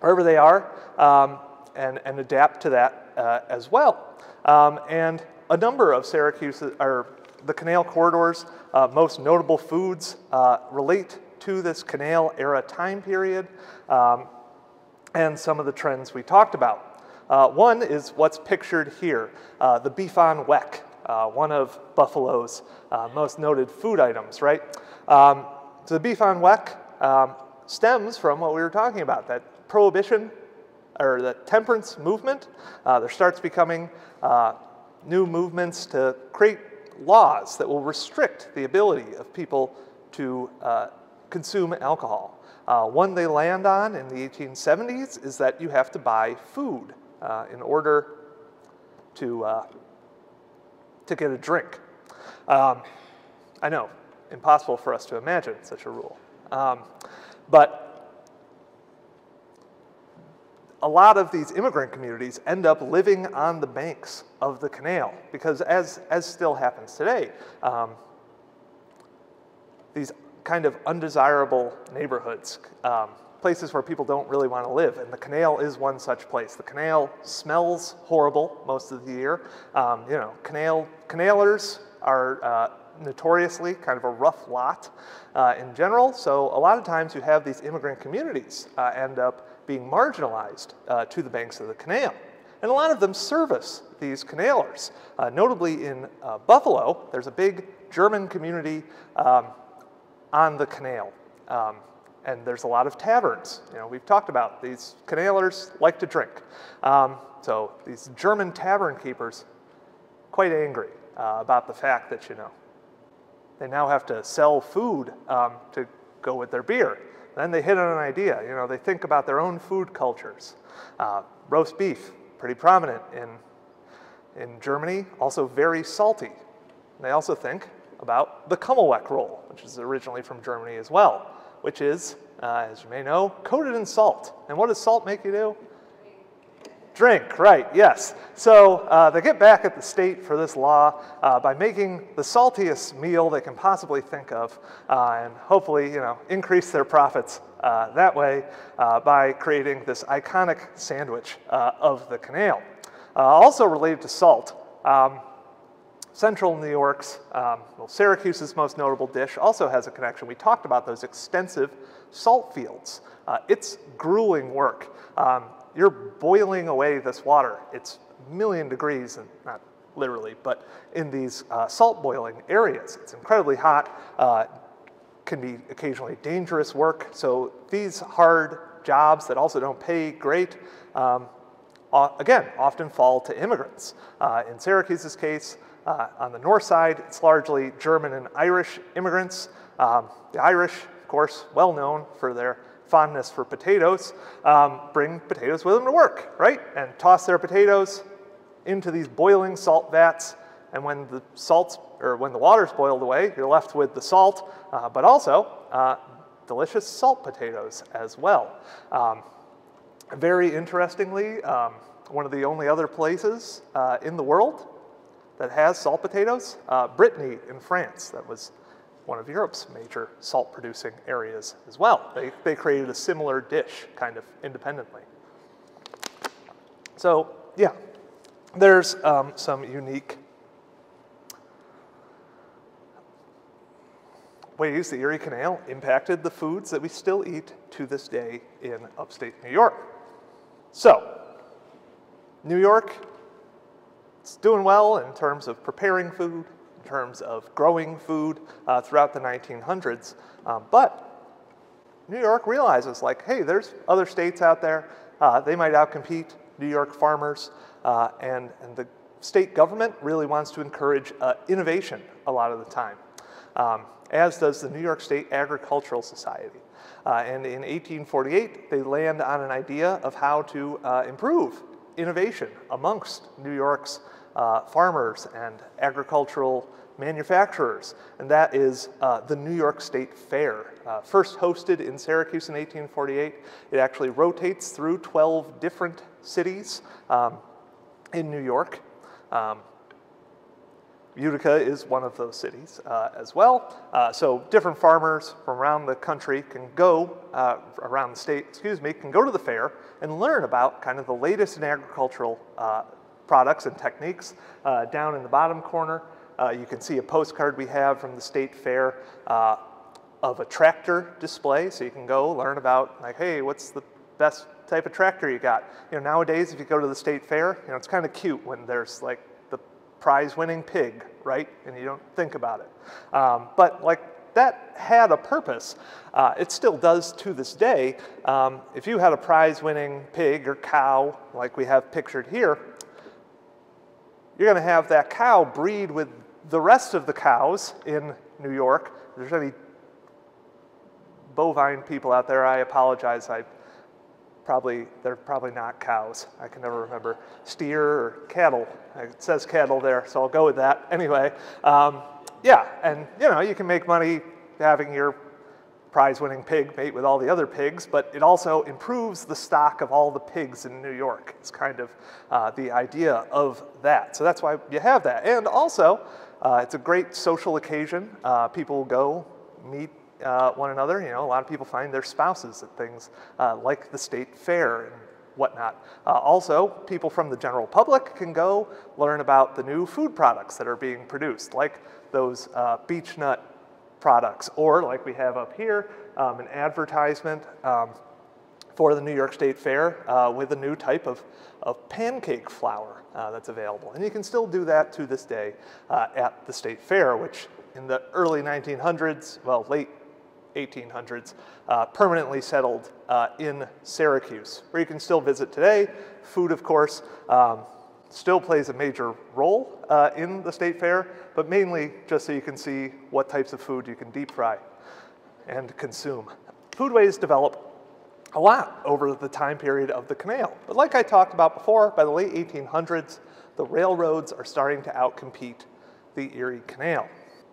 wherever they are, um, and, and adapt to that uh, as well. Um, and a number of Syracuse, or the canal corridors, uh, most notable foods uh, relate to this canal era time period um, and some of the trends we talked about. Uh, one is what's pictured here, uh, the beef on weck, uh, one of Buffalo's uh, most noted food items, right? Um, so the beef on weck um, stems from what we were talking about, that prohibition or the temperance movement. There starts becoming new movements to create laws that will restrict the ability of people to consume alcohol. Uh, one they land on in the 1870s is that you have to buy food uh, in order to, uh, to get a drink. Um, I know, impossible for us to imagine such a rule. Um, but a lot of these immigrant communities end up living on the banks of the canal because as, as still happens today, um, these kind of undesirable neighborhoods um, places where people don't really want to live, and the canal is one such place. The canal smells horrible most of the year. Um, you know, canal canalers are uh, notoriously kind of a rough lot uh, in general. So a lot of times you have these immigrant communities uh, end up being marginalized uh, to the banks of the canal. And a lot of them service these canalers. Uh, notably in uh, Buffalo, there's a big German community um, on the canal. Um, and there's a lot of taverns. You know, we've talked about these canalers like to drink. Um, so these German tavern keepers, quite angry uh, about the fact that, you know, they now have to sell food um, to go with their beer. Then they hit on an idea, you know, they think about their own food cultures. Uh, roast beef, pretty prominent in, in Germany, also very salty. they also think about the Kummelweck roll, which is originally from Germany as well which is, uh, as you may know, coated in salt. And what does salt make you do? Drink, right, yes. So uh, they get back at the state for this law uh, by making the saltiest meal they can possibly think of uh, and hopefully, you know, increase their profits uh, that way uh, by creating this iconic sandwich of the canal. also related to salt, um, Central New York's, um, well, Syracuse's most notable dish also has a connection. We talked about those extensive salt fields. Uh, it's grueling work. Um, you're boiling away this water. It's a million degrees, and not literally, but in these uh, salt boiling areas. It's incredibly hot, uh, can be occasionally dangerous work. So these hard jobs that also don't pay great, um, again, often fall to immigrants. Uh, in Syracuse's case, uh, on the north side, it's largely German and Irish immigrants. Um, the Irish, of course, well known for their fondness for potatoes, um, bring potatoes with them to work, right? And toss their potatoes into these boiling salt vats. And when the salts, or when the water's boiled away, you're left with the salt, uh, but also uh, delicious salt potatoes as well. Um, very interestingly, um, one of the only other places uh, in the world that has salt potatoes. Uh, Brittany in France, that was one of Europe's major salt producing areas as well. They, they created a similar dish kind of independently. So yeah, there's um, some unique ways the Erie Canal impacted the foods that we still eat to this day in upstate New York. So, New York it's doing well in terms of preparing food, terms of growing food uh, throughout the 1900s. Um, but New York realizes, like, hey, there's other states out there. Uh, they might outcompete New York farmers, uh, and, and the state government really wants to encourage uh, innovation a lot of the time, um, as does the New York State Agricultural Society. Uh, and in 1848, they land on an idea of how to uh, improve innovation amongst New York's uh, farmers and agricultural manufacturers, and that is uh, the New York State Fair. Uh, first hosted in Syracuse in 1848, it actually rotates through 12 different cities um, in New York. Um, Utica is one of those cities uh, as well. Uh, so different farmers from around the country can go, uh, around the state, excuse me, can go to the fair and learn about kind of the latest in agricultural uh, products and techniques. Uh, down in the bottom corner, uh, you can see a postcard we have from the state fair of a tractor display. So you can go learn about like, hey, what's the best type of tractor you got? You know, nowadays if you go to the state fair, you know, it's kind of cute when there's like the prize winning pig, right? And you don't think about it. Um, but like that had a purpose. Uh, it still does to this day. Um, if you had a prize winning pig or cow, like we have pictured here, you're going to have that cow breed with the rest of the cows in New York. If there's any bovine people out there, I apologize. I probably they're probably not cows. I can never remember steer or cattle. It says cattle there, so I'll go with that anyway. Um, yeah, and you know you can make money having your prize-winning pig mate with all the other pigs, but it also improves the stock of all the pigs in New York. It's kind of uh, the idea of that. So that's why you have that, and also uh, it's a great social occasion. Uh, people go meet uh, one another. You know, a lot of people find their spouses at things uh, like the state fair and whatnot. Uh, also, people from the general public can go learn about the new food products that are being produced, like those beech nut products, or like we have up here, um, an advertisement um, for the New York State Fair uh, with a new type of, of pancake flour uh, that's available. And you can still do that to this day at the State Fair, which in the early 1900s, well, late 1800s, uh, permanently settled uh, in Syracuse, where you can still visit today. Food, of course, um, still plays a major role uh, in the state fair, but mainly just so you can see what types of food you can deep fry and consume. Foodways develop a lot over the time period of the canal. But like I talked about before, by the late 1800s, the railroads are starting to outcompete the Erie Canal.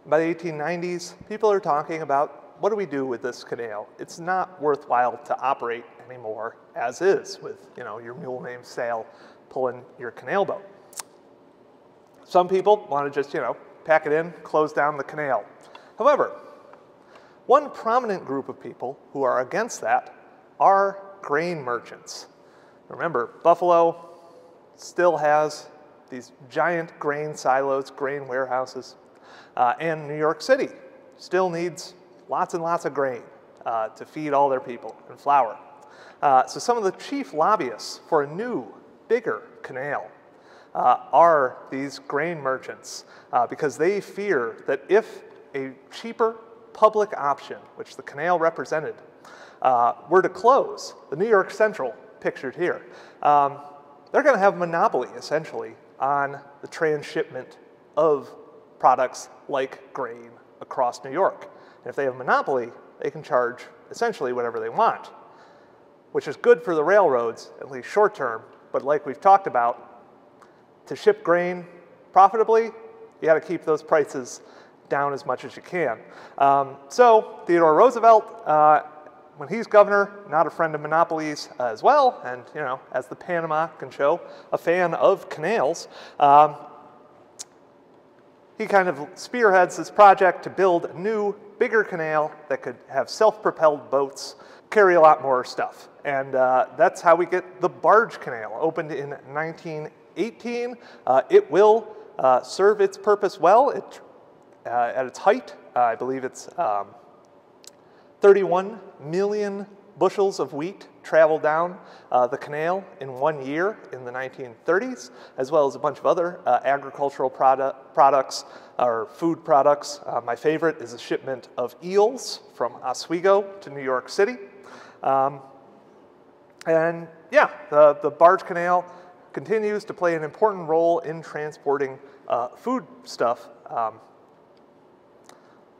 By the 1890s, people are talking about what do we do with this canal? It's not worthwhile to operate anymore as is with you know, your mule name Sal pulling your canal boat. Some people want to just you know, pack it in, close down the canal. However, one prominent group of people who are against that are grain merchants. Remember, Buffalo still has these giant grain silos, grain warehouses, uh, and New York City still needs lots and lots of grain uh, to feed all their people and flour. Uh, so some of the chief lobbyists for a new, bigger canal uh, are these grain merchants uh, because they fear that if a cheaper public option, which the canal represented, uh, were to close, the New York Central pictured here, um, they're going to have monopoly essentially on the transshipment of products like grain across New York. And if they have a monopoly, they can charge essentially whatever they want, which is good for the railroads, at least short term. But like we've talked about, to ship grain profitably, you got to keep those prices down as much as you can. Um, so Theodore Roosevelt, uh, when he's governor, not a friend of monopolies uh, as well, and you know, as the Panama can show, a fan of canals. Um, he kind of spearheads this project to build a new bigger canal that could have self-propelled boats, carry a lot more stuff. And uh, that's how we get the barge canal, opened in 1918. Uh, it will uh, serve its purpose well. It, uh, at its height, I believe it's um, 31 million bushels of wheat traveled down uh, the canal in one year in the 1930s, as well as a bunch of other uh, agricultural product, products or food products. Uh, my favorite is a shipment of eels from Oswego to New York City. Um, and yeah, the, the barge canal continues to play an important role in transporting uh, food stuff um,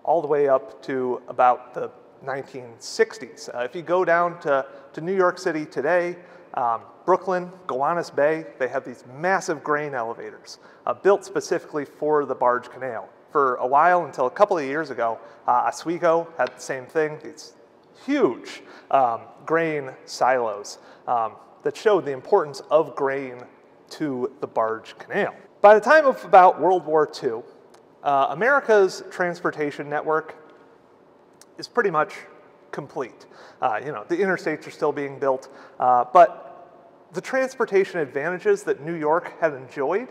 all the way up to about the 1960s. Uh, if you go down to, to New York City today, um, Brooklyn, Gowanus Bay, they have these massive grain elevators uh, built specifically for the barge canal. For a while, until a couple of years ago, uh, Oswego had the same thing, these huge um, grain silos um, that showed the importance of grain to the barge canal. By the time of about World War II, uh, America's transportation network is pretty much complete. Uh, you know, the interstates are still being built, uh, but the transportation advantages that New York had enjoyed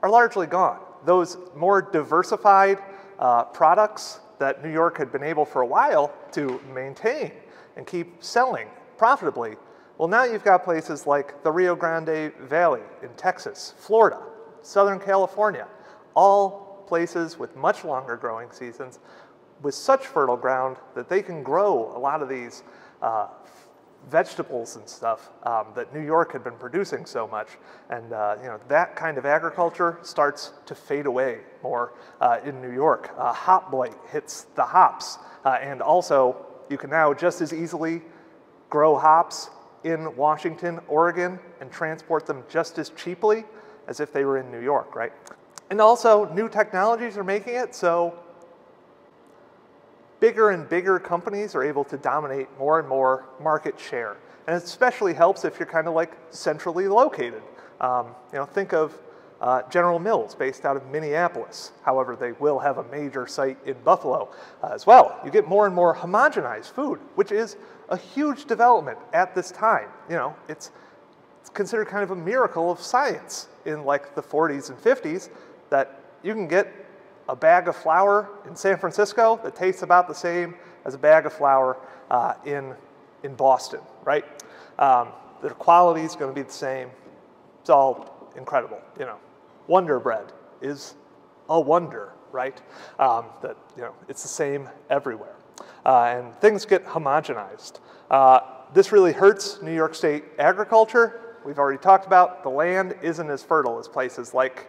are largely gone. Those more diversified uh, products that New York had been able for a while to maintain and keep selling profitably, well, now you've got places like the Rio Grande Valley in Texas, Florida, Southern California, all places with much longer growing seasons with such fertile ground that they can grow a lot of these uh, vegetables and stuff um, that New York had been producing so much. And uh, you know, that kind of agriculture starts to fade away more uh, in New York. Uh, hop blight hits the hops. Uh, and also, you can now just as easily grow hops in Washington, Oregon, and transport them just as cheaply as if they were in New York, right? And also, new technologies are making it so bigger and bigger companies are able to dominate more and more market share. And it especially helps if you're kind of like centrally located. Um, you know, think of uh, General Mills based out of Minneapolis. However, they will have a major site in Buffalo uh, as well. You get more and more homogenized food, which is a huge development at this time. You know, it's, it's considered kind of a miracle of science in like the 40s and 50s that you can get a bag of flour in San Francisco that tastes about the same as a bag of flour uh, in, in Boston, right? Um, the quality is going to be the same. It's all incredible, you know. Wonder bread is a wonder, right? Um, that, you know, it's the same everywhere. Uh, and things get homogenized. Uh, this really hurts New York State agriculture. We've already talked about the land isn't as fertile as places like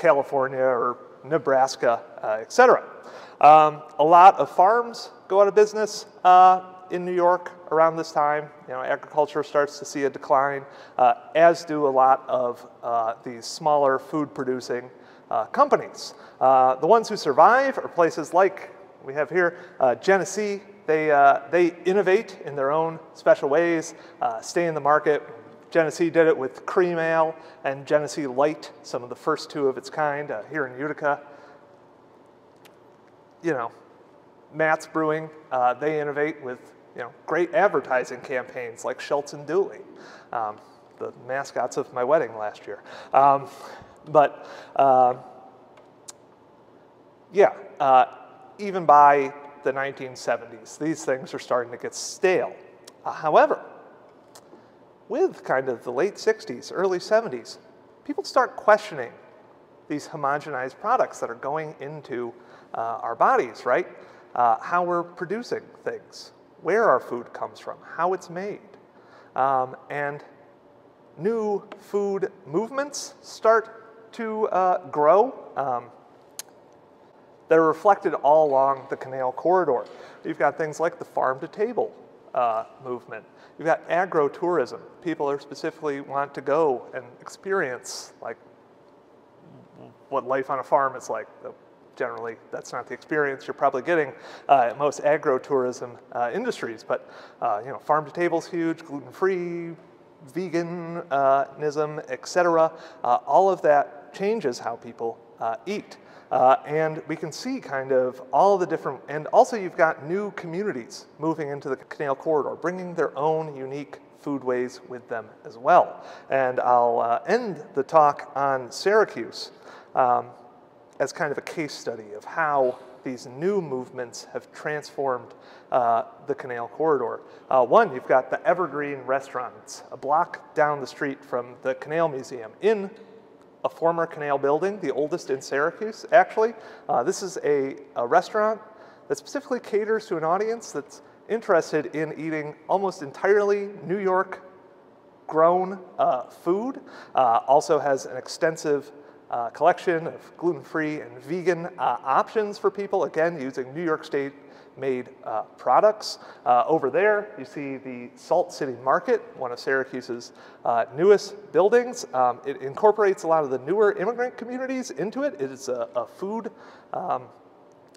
California or Nebraska, uh, et cetera. Um, a lot of farms go out of business uh, in New York around this time. You know, agriculture starts to see a decline, uh, as do a lot of uh, these smaller food-producing uh, companies. Uh, the ones who survive are places like we have here, Genesee. They, they innovate in their own special ways, stay in the market, Genesee did it with cream ale and Genesee Light, some of the first two of its kind uh, here in Utica. You know, Matt's Brewing, uh, they innovate with you know great advertising campaigns like Schultz and Dooley, um, the mascots of my wedding last year. Um, but uh, yeah, uh, even by the 1970s, these things are starting to get stale. Uh, however, with kind of the late 60s, early 70s, people start questioning these homogenized products that are going into uh, our bodies, right? Uh, how we're producing things, where our food comes from, how it's made. Um, and new food movements start to uh, grow. Um, that are reflected all along the canal corridor. You've got things like the farm to table uh, movement. You've got agro-tourism. People are specifically want to go and experience like what life on a farm is like. Generally, that's not the experience you're probably getting uh, at most agro-tourism uh, industries. But uh, you know, farm to table is huge, gluten-free, veganism, etc. Uh, all of that changes how people uh, eat. Uh, and we can see kind of all the different, and also you've got new communities moving into the canal corridor, bringing their own unique foodways with them as well. And I'll uh, end the talk on Syracuse um, as kind of a case study of how these new movements have transformed uh, the canal corridor. Uh, one, you've got the Evergreen Restaurants, a block down the street from the Canal Museum in a former canal building, the oldest in Syracuse, actually. Uh, this is a, a restaurant that specifically caters to an audience that's interested in eating almost entirely New York grown uh, food. Uh, also has an extensive uh, collection of gluten-free and vegan uh, options for people, again, using New York State made uh, products. Uh, over there, you see the Salt City Market, one of Syracuse's uh, newest buildings. Um, it incorporates a lot of the newer immigrant communities into it. It is a, a food um,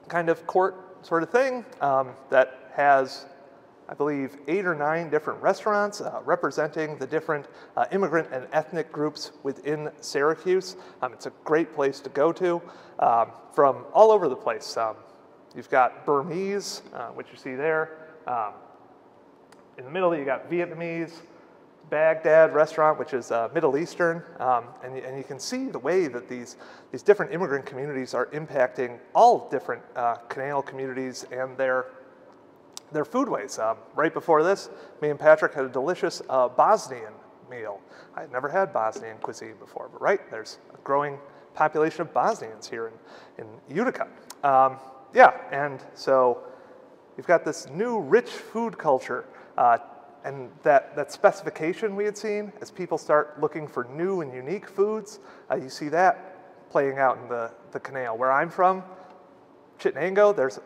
kind of court sort of thing um, that has I believe, eight or nine different restaurants uh, representing the different uh, immigrant and ethnic groups within Syracuse. Um, it's a great place to go to um, from all over the place. Um, you've got Burmese, uh, which you see there. Um, in the middle, you got Vietnamese, Baghdad restaurant, which is uh, Middle Eastern, um, and, and, you can see the way that these, these different immigrant communities are impacting all different uh, canal communities and their their foodways. Um, right before this, me and Patrick had a delicious uh, Bosnian meal. I had never had Bosnian cuisine before, but right, there's a growing population of Bosnians here in, in Utica. Um, yeah, and so you've got this new rich food culture uh, and that, that specification we had seen as people start looking for new and unique foods, uh, you see that playing out in the, the canal. Where I'm from, Chittenango, there's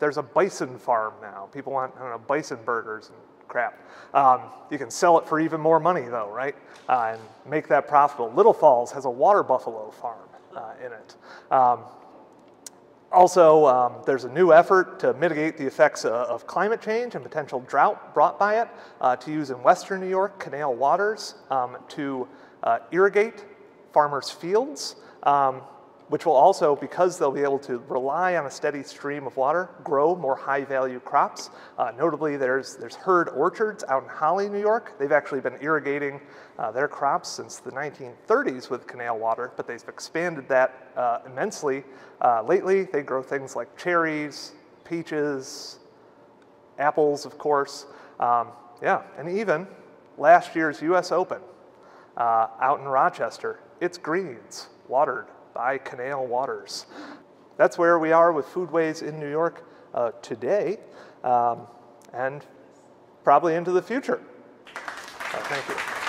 there's a bison farm now. People want, know, bison burgers and crap. Um, you can sell it for even more money though, right? Uh, and make that profitable. Little Falls has a water buffalo farm uh, in it. Um, also, um, there's a new effort to mitigate the effects uh, of climate change and potential drought brought by it uh, to use in western New York canal waters um, to uh, irrigate farmers' fields. Um, which will also, because they'll be able to rely on a steady stream of water, grow more high value crops. Uh, notably, there's, there's Hurd Orchards out in Holley, New York. They've actually been irrigating uh, their crops since the 1930s with canal water, but they've expanded that uh, immensely. Uh, lately, they grow things like cherries, peaches, apples, of course. Um, yeah, and even last year's US Open uh, out in Rochester, it's greens, watered by canal waters. That's where we are with foodways in New York uh, today um, and probably into the future. Uh, thank you.